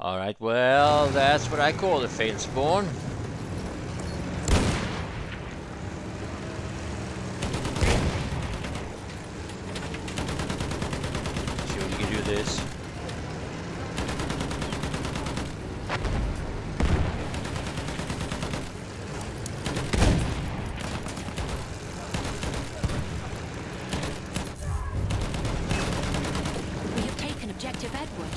Alright, well, that's what I call a failed spawn. If we can do this. We have taken objective Edward.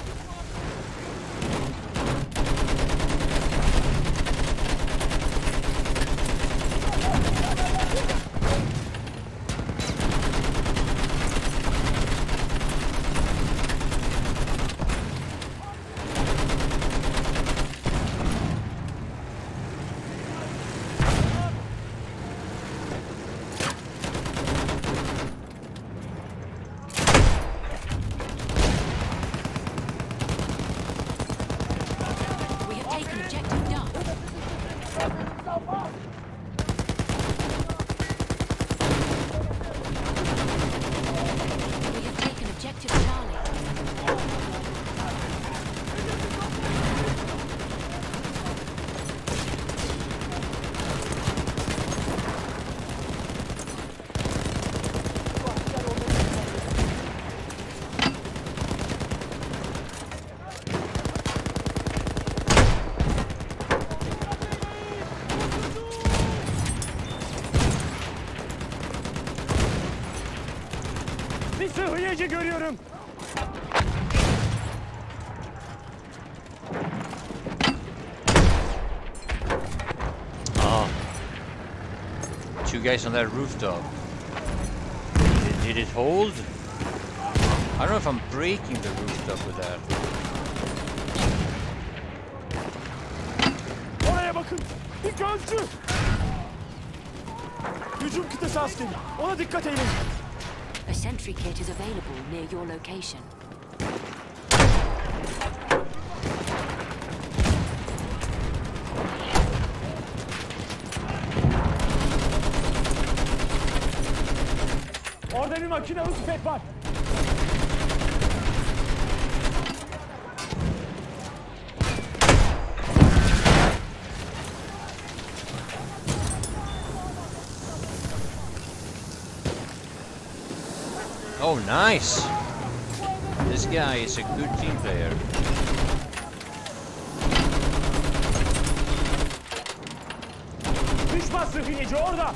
We have taken objective Duff. We have taken objective Charlie. Bir görüyorum. Oh. Two guys on that rooftop. Did, did it hold? I don't know if I'm breaking the rooftop with that. Oraya bakın. Bir gözcü. Hücum kıtası askeri. Ona dikkat edin. Sentry kit is available near your location. Orada bir makinalı tüfek var. Oh, nice! This guy is a good team player. Düşman sıhhiyeci orada.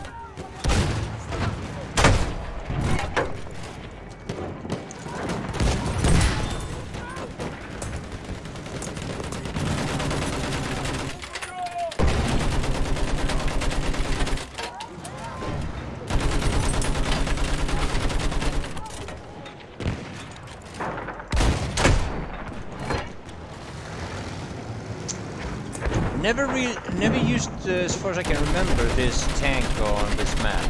Never re never used, uh, as far as I can remember, this tank on this map.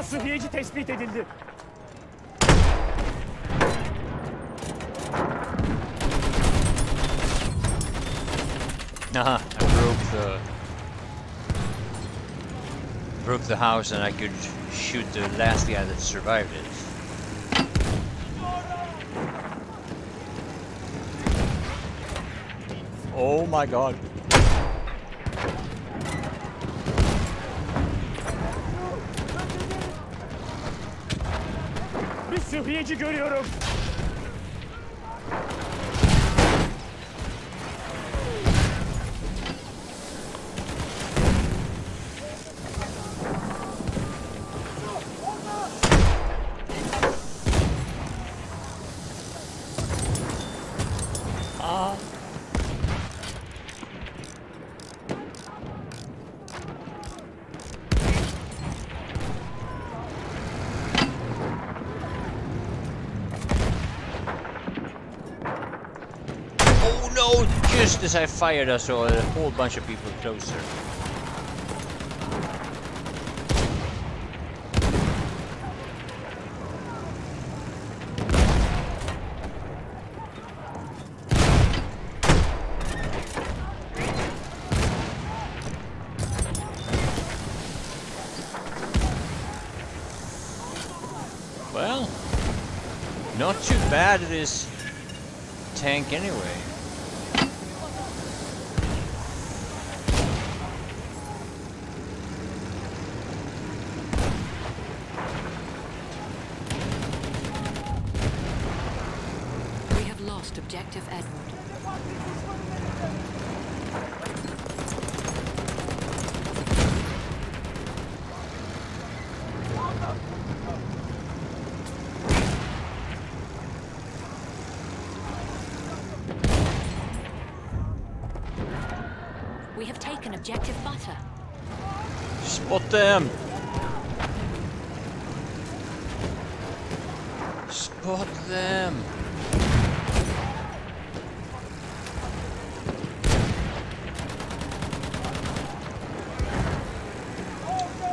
Düşman tespit edildi. Nah, I broke the broke the house and I could shoot the last guy that survived it. Oh my god. Sıhhiyeci görüyorum. Oh no! Just as I fired, I saw a whole bunch of people closer. Well, not too bad this tank anyway. We have lost objective Edward. We have taken objective butter. Spot them! Spot them!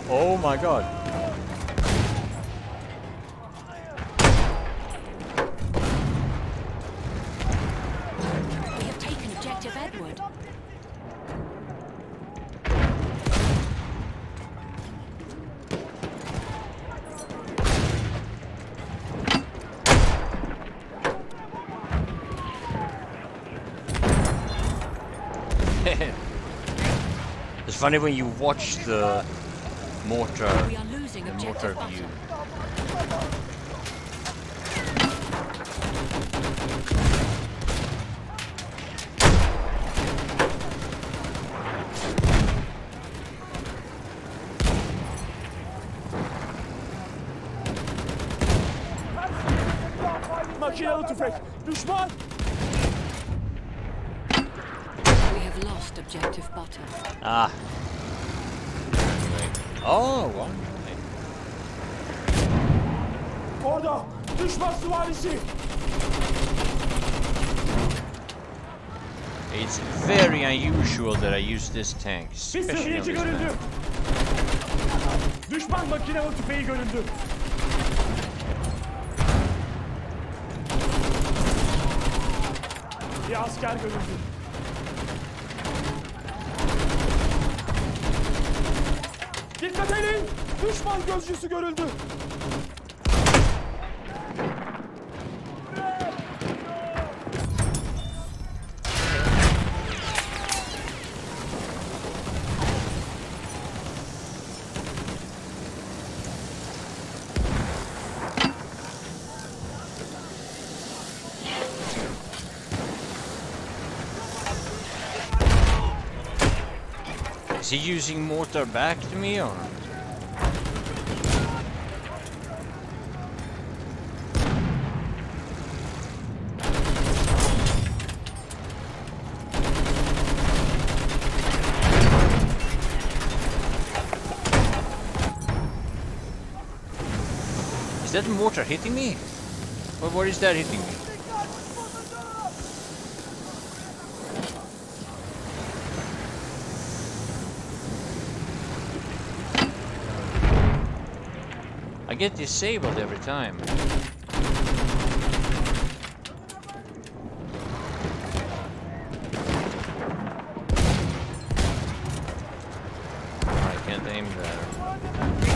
Oh my god. It's funny when you watch the mortar, We are losing the mortar view. butter. Makinalı tüfek. Düşman. We have lost objective butter. Ah. Wait. Oh, one. Wait. Orada. Düşman süvarisi. It's very unusual that I use this tank, Bir especially on sıhhiyeci this görüldü. Düşman makinalı tüfeği görüldü. Bir asker görüldü. Dikkat edin! Düşman gözcüsü görüldü. Is he using mortar back to me or? Is that mortar hitting me? Or what is that hitting me? I get disabled every time. I can't aim there.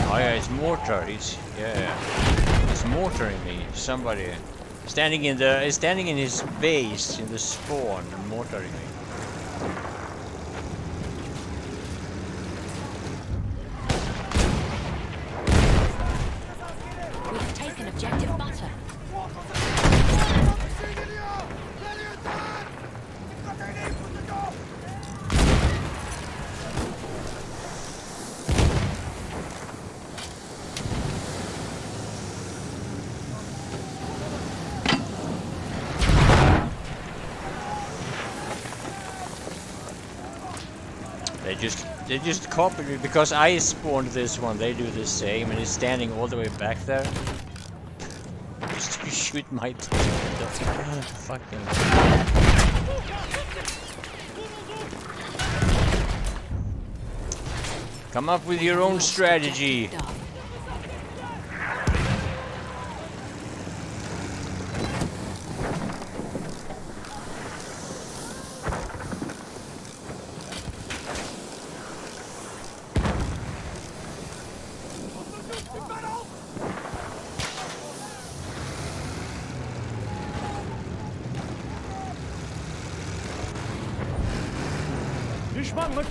Oh yeah, it's mortar. He's yeah, it's mortaring me. Somebody standing in the standing in his base in the spawn, and mortaring me. They just copied me because I spawned this one. They do the same, and he's standing all the way back there. Just to shoot my fucking. Come up with your own strategy.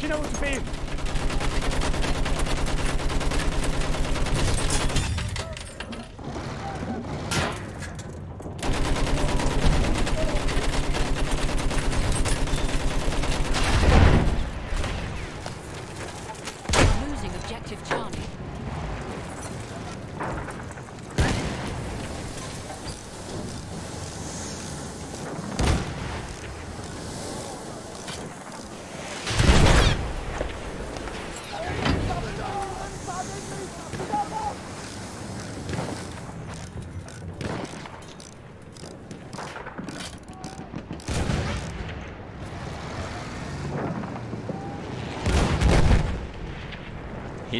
Done. Düşman makinalı tüfeği. We're losing objective Charlie.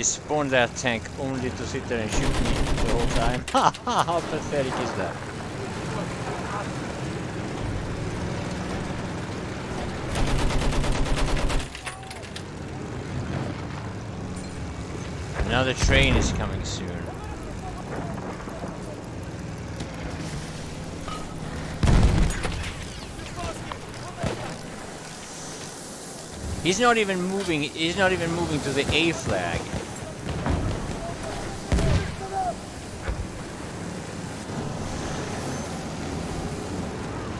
He spawned that tank only to sit there and shoot me the whole time. How pathetic is that? Another train is coming soon. He's not even moving. He's not even moving to the A flag.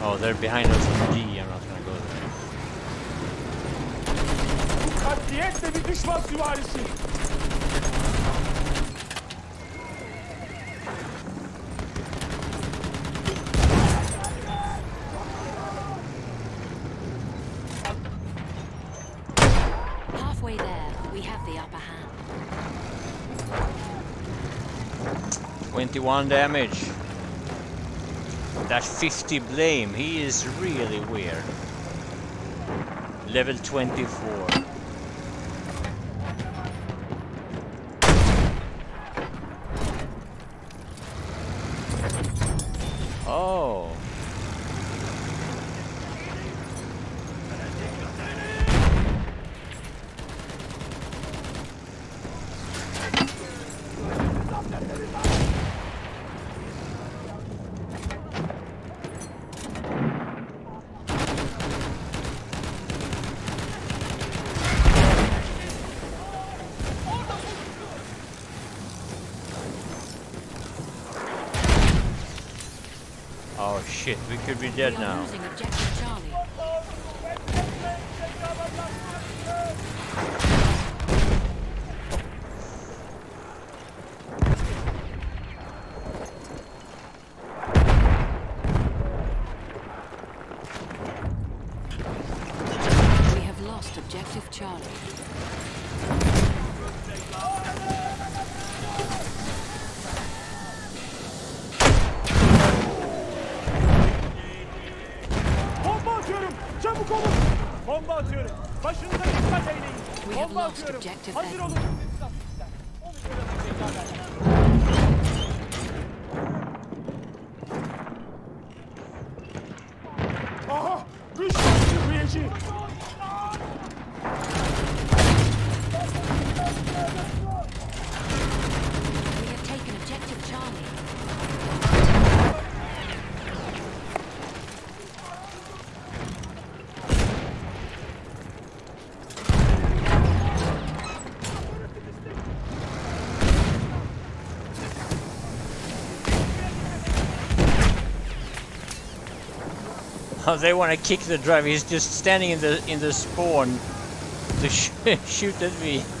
Oh, they're behind us on D. I'm not gonna go there. Katliyetle bir düşman süvarisi. Halfway there, we have the upper hand. 21 damage. That 50 blame. He is really weird. Level 24. Oh. Oh shit, we could be dead now. Lost objective They want to kick the driver. He's just standing in the in the spawn to sh shoot at me.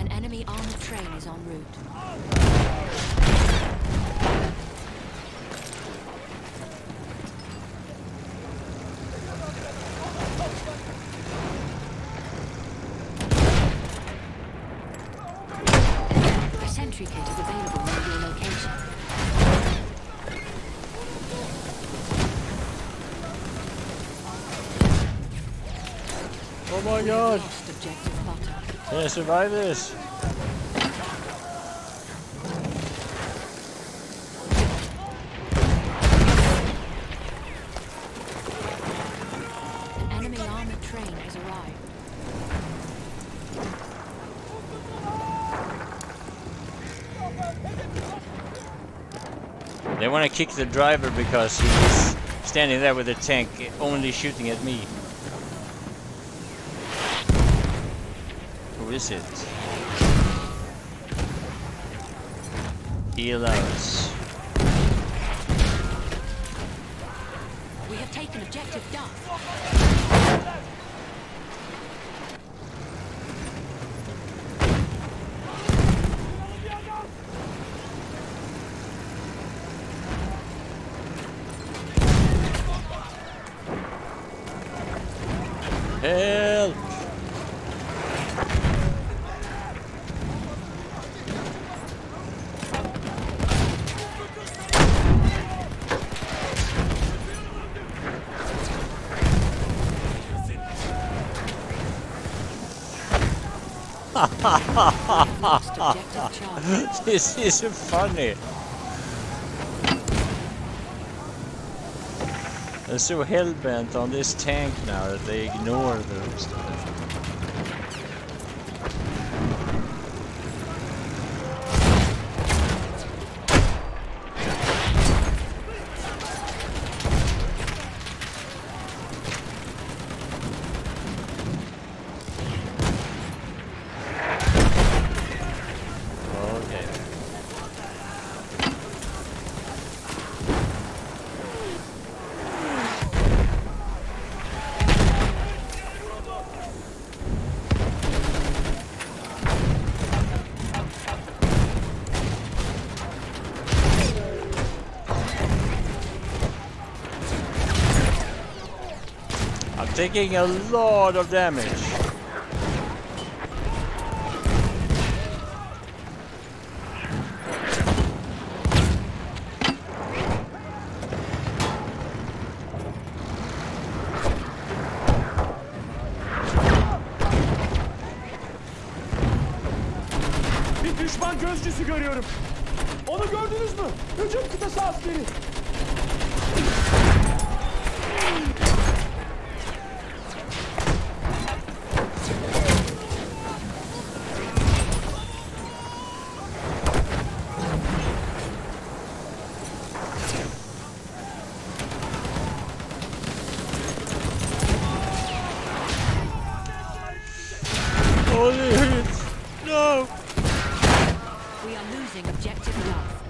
An enemy armored train is en route. my god! Yeah, survive this! They want to kick the driver because he's standing there with a the tank only shooting at me. Is it? Heal us. We have taken objective Duff. Help! Lost objective Charlie. this is funny. They're so hell-bent on this tank now that they ignore the stuff. Okay. Taking a lot of damage. Bir düşman gözcüsü görüyorum. Onu gördünüz mü? Hücum kıtası askeri. We are losing objective Duff.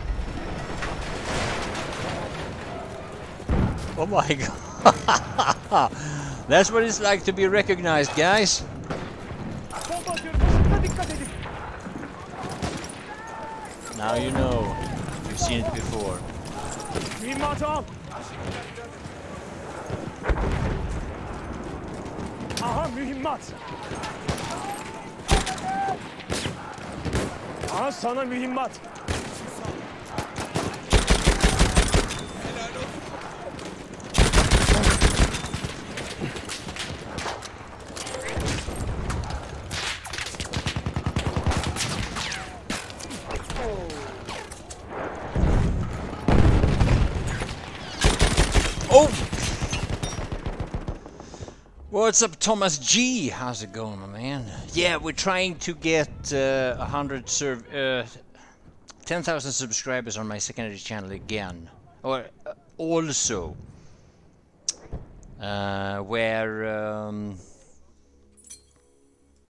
Oh my god! That's what it's like to be recognized, guys. Bomba atıyorum. Başınıza dikkat edin. Now you know. You've seen it before. Mühimmatı al. Aha mühimmat. Aha sana mühimmat. What's up, Thomas G? How's it going, my man? Yeah, we're trying to get uh, 100 serv uh, 10,000 subscribers on my secondary channel again. Or uh, also, uh, where um,